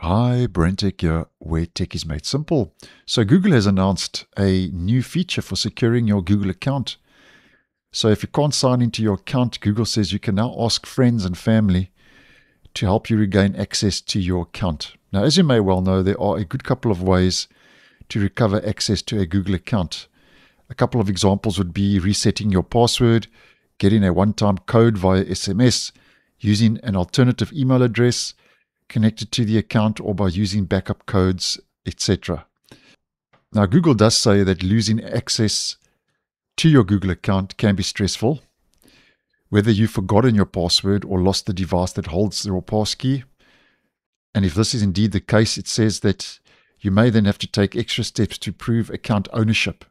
Hi, BrenTech here, where tech is made simple. So, Google has announced a new feature for securing your Google account. So, if you can't sign into your account, Google says you can now ask friends and family to help you regain access to your account. Now, as you may well know, there are a good couple of ways to recover access to a Google account. A couple of examples would be resetting your password, getting a one time code via SMS, using an alternative email address connected to the account or by using backup codes, etc. Now, Google does say that losing access to your Google account can be stressful. Whether you've forgotten your password or lost the device that holds your passkey. And if this is indeed the case, it says that you may then have to take extra steps to prove account ownership.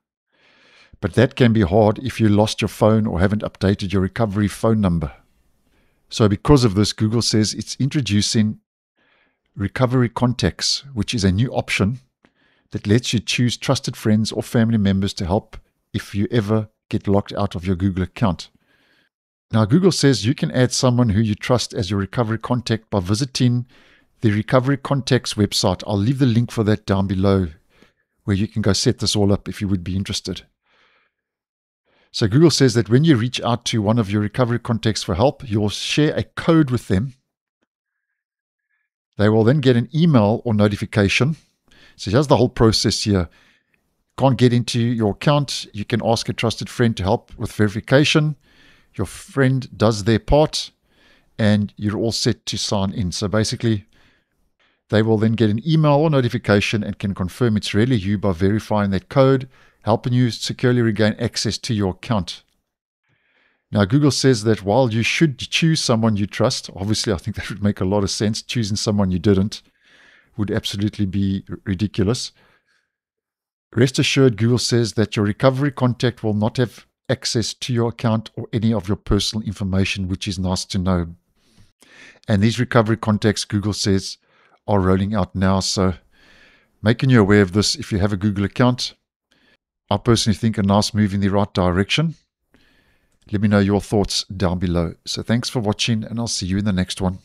But that can be hard if you lost your phone or haven't updated your recovery phone number. So, because of this, Google says it's introducing Recovery Contacts, which is a new option that lets you choose trusted friends or family members to help if you ever get locked out of your Google account. Now, Google says you can add someone who you trust as your recovery contact by visiting the Recovery Contacts website. I'll leave the link for that down below where you can go set this all up if you would be interested. So, Google says that when you reach out to one of your recovery contacts for help, you'll share a code with them they will then get an email or notification. So here's the whole process here. Can't get into your account. You can ask a trusted friend to help with verification. Your friend does their part and you're all set to sign in. So basically, they will then get an email or notification and can confirm it's really you by verifying that code, helping you securely regain access to your account. Now, Google says that while you should choose someone you trust, obviously, I think that would make a lot of sense. Choosing someone you didn't would absolutely be ridiculous. Rest assured, Google says that your recovery contact will not have access to your account or any of your personal information, which is nice to know. And these recovery contacts, Google says, are rolling out now. So, making you aware of this if you have a Google account, I personally think a nice move in the right direction. Let me know your thoughts down below. So thanks for watching, and I'll see you in the next one.